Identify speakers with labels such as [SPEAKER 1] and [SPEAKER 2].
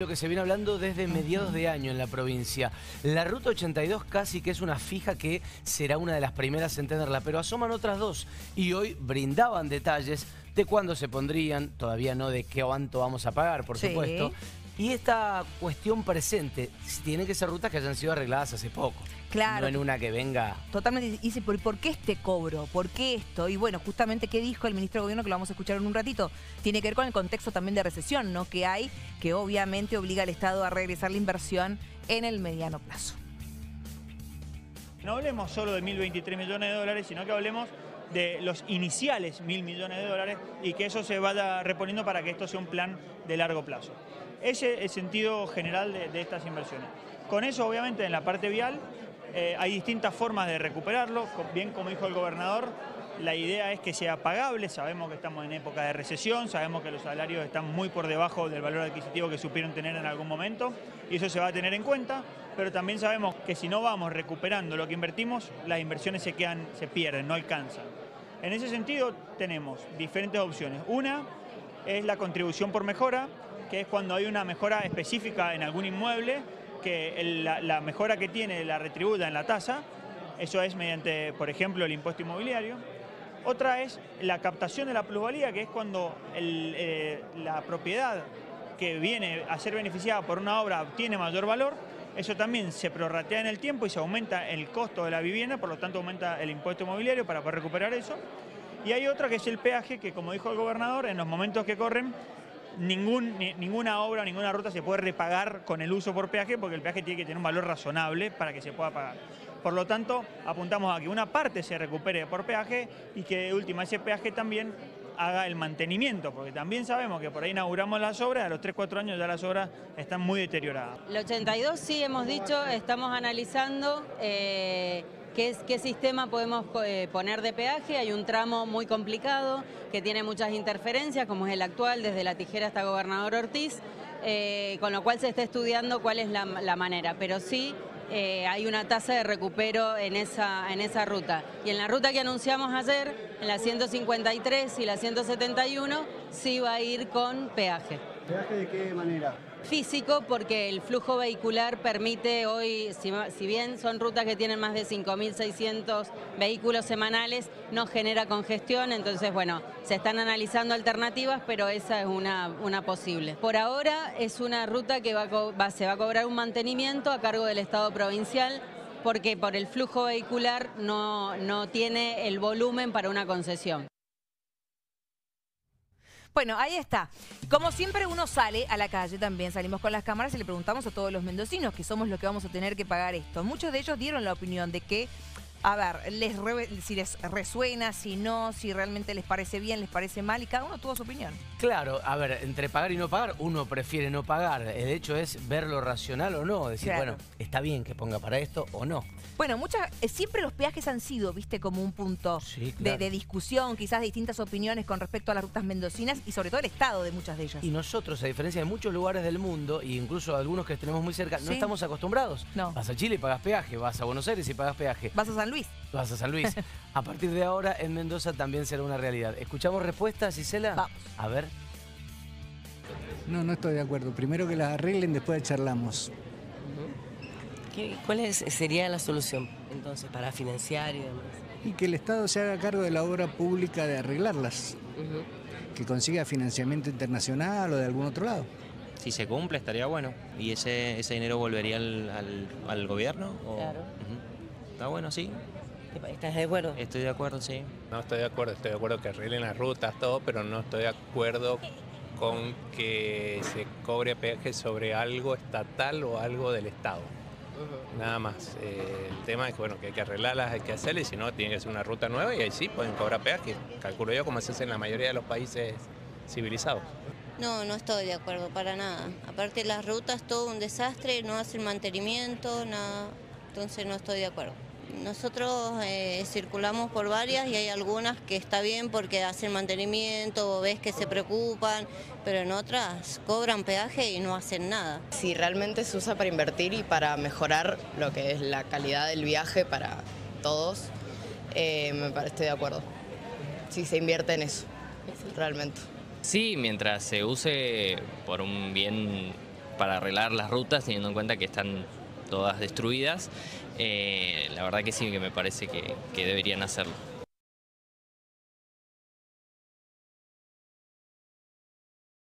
[SPEAKER 1] Lo que se viene hablando desde mediados de año en la provincia. La ruta 82 casi que es una fija que será una de las primeras en tenerla, pero asoman otras dos y hoy brindaban detalles de cuándo se pondrían, todavía no de qué cuánto vamos a pagar, por
[SPEAKER 2] Sí.
[SPEAKER 1] supuesto. Y esta cuestión presente, tiene que ser rutas que hayan sido arregladas hace poco.
[SPEAKER 2] Claro.
[SPEAKER 1] No en una que venga...
[SPEAKER 2] Totalmente. Y dice, ¿por, ¿por qué este cobro? ¿Por qué esto? Y bueno, justamente, ¿qué dijo el ministro de Gobierno? Que lo vamos a escuchar en un ratito. Tiene que ver con el contexto también de recesión, ¿no? Que hay, que obviamente obliga al Estado a regresar la inversión en el mediano plazo.
[SPEAKER 3] No hablemos solo de 1.023 millones de dólares, sino que hablemos de los iniciales 1.000 millones de dólares y que eso se vaya reponiendo para que esto sea un plan de largo plazo. Ese es el sentido general de, estas inversiones. Con eso, obviamente, en la parte vial eh, hay distintas formas de recuperarlo. Bien como dijo el gobernador, la idea es que sea pagable. Sabemos que estamos en época de recesión, sabemos que los salarios están muy por debajo del valor adquisitivo que supieron tener en algún momento y eso se va a tener en cuenta. Pero también sabemos que si no vamos recuperando lo que invertimos, las inversiones se quedan, se pierden, no alcanzan. En ese sentido tenemos diferentes opciones. Una es la contribución por mejora, que es cuando hay una mejora específica en algún inmueble, que el- la, la mejora que tiene la retributa en la tasa, eso es mediante, por ejemplo, el impuesto inmobiliario. Otra es la captación de la plusvalía, que es cuando el, eh, la propiedad que viene a ser beneficiada por una obra tiene mayor valor, eso también se prorratea en el tiempo y se aumenta el costo de la vivienda, por lo tanto aumenta el impuesto inmobiliario para poder recuperar eso. Y hay otra que es el peaje, que como dijo el gobernador, en los momentos que corren, ningún, ni- ninguna obra, ninguna ruta se puede repagar con el uso por peaje, porque el peaje tiene que tener un valor razonable para que se pueda pagar. Por lo tanto, apuntamos a que una parte se recupere por peaje y que de última ese peaje también haga el mantenimiento, porque también sabemos que por ahí inauguramos las obras, a los 3-4 años ya las obras están muy deterioradas.
[SPEAKER 4] El 82 sí hemos dicho, estamos analizando eh, qué, sistema podemos eh, poner de peaje. Hay un tramo muy complicado que tiene muchas interferencias, como es el actual, desde La Tijera hasta Gobernador Ortiz, eh, con lo cual se está estudiando cuál es la, la manera. Pero sí eh, hay una tasa de recupero en esa, en esa ruta. Y en la ruta que anunciamos ayer, en la 153 y la 171, sí va a ir con peaje
[SPEAKER 5] ¿Peaje de qué manera?
[SPEAKER 4] físico porque el flujo vehicular permite hoy, si, bien son rutas que tienen más de 5.600 vehículos semanales, no genera congestión, entonces bueno, se están analizando alternativas, pero esa es una, posible. Por ahora es una ruta que va- se va a cobrar un mantenimiento a cargo del Estado provincial porque por el flujo vehicular no, no tiene el volumen para una concesión.
[SPEAKER 2] Bueno, ahí está. Como siempre uno sale a la calle, también salimos con las cámaras y le preguntamos a todos los mendocinos que somos los que vamos a tener que pagar esto. Muchos de ellos dieron la opinión de que, a ver, les re- si les resuena, si no, si realmente les parece bien, les parece mal y cada uno tuvo su opinión.
[SPEAKER 1] Claro, a ver, entre pagar y no pagar, uno prefiere no pagar. El hecho es ver lo racional o no. Decir,
[SPEAKER 2] Claro.
[SPEAKER 1] bueno, está bien que ponga para esto o no.
[SPEAKER 2] Bueno, muchas, eh, siempre los peajes han sido, viste, como un punto
[SPEAKER 1] Sí,
[SPEAKER 2] de,
[SPEAKER 1] claro.
[SPEAKER 2] de discusión, quizás de distintas opiniones con respecto a las rutas mendocinas y sobre todo el estado de muchas de ellas.
[SPEAKER 1] Y nosotros, a diferencia de muchos lugares del mundo, e incluso algunos que tenemos muy cerca, no estamos acostumbrados.
[SPEAKER 2] No.
[SPEAKER 1] Vas a Chile y pagas peaje, vas a Buenos Aires y pagas peaje,
[SPEAKER 2] Vas a San Luis.
[SPEAKER 1] vas a San Luis. a partir de ahora, en Mendoza también será una realidad. ¿Escuchamos respuestas, Gisela?
[SPEAKER 2] Vamos.
[SPEAKER 1] A ver.
[SPEAKER 5] No, no estoy de acuerdo. Primero que las arreglen, después charlamos.
[SPEAKER 6] ¿Qué- ¿Cuál es- sería la solución entonces para financiar y demás?
[SPEAKER 5] Y que el Estado se haga cargo de la obra pública de arreglarlas. Que consiga financiamiento internacional o de algún otro lado.
[SPEAKER 7] Si se cumple estaría bueno. ¿Y ese, ese dinero volvería al, al- al gobierno? o-
[SPEAKER 6] Claro.
[SPEAKER 7] Está bueno, sí.
[SPEAKER 6] ¿Estás de acuerdo?
[SPEAKER 7] Estoy de acuerdo, sí.
[SPEAKER 8] No estoy de acuerdo, estoy de acuerdo que arreglen las rutas, todo, pero no estoy de acuerdo con que se cobre peaje sobre algo estatal o algo del Estado. Nada más. Eh, el tema es que, bueno, que hay que arreglarlas, hay que hacerlas, y si no, tiene que ser una ruta nueva y ahí sí pueden cobrar peaje. Calculo yo como se hace en la mayoría de los países civilizados.
[SPEAKER 9] No, no estoy de acuerdo para nada. Aparte las rutas, todo un desastre, no hacen mantenimiento, nada. Entonces no estoy de acuerdo. Nosotros eh, circulamos por varias y hay algunas que está bien porque hacen mantenimiento, ves que se preocupan, pero en otras cobran peaje y no hacen nada.
[SPEAKER 10] Si realmente se usa para invertir y para mejorar lo que es la calidad del viaje para todos, eh, me parece estoy de acuerdo. Si se invierte en eso, realmente.
[SPEAKER 11] Sí, mientras se use por un bien para arreglar las rutas, teniendo en cuenta que están todas destruidas. Eh, la verdad que sí, que me parece que, que deberían hacerlo.